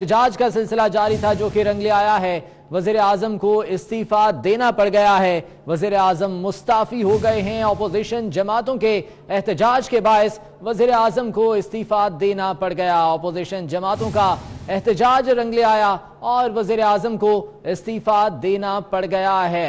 एहतजाज का सिलसिला जारी था, जो कि रंग ले आया है। वज़ीर आज़म को इस्तीफा देना पड़ गया है। वज़ीर आज़म मुस्ताफी हो गए हैं अपोजिशन जमातों के एहतजाज के बायस। वज़ीर आज़म को इस्तीफा देना पड़ गया। अपोजिशन जमातों का एहतजाज रंग ले आया और वज़ीर आज़म को इस्तीफा देना पड़ गया है।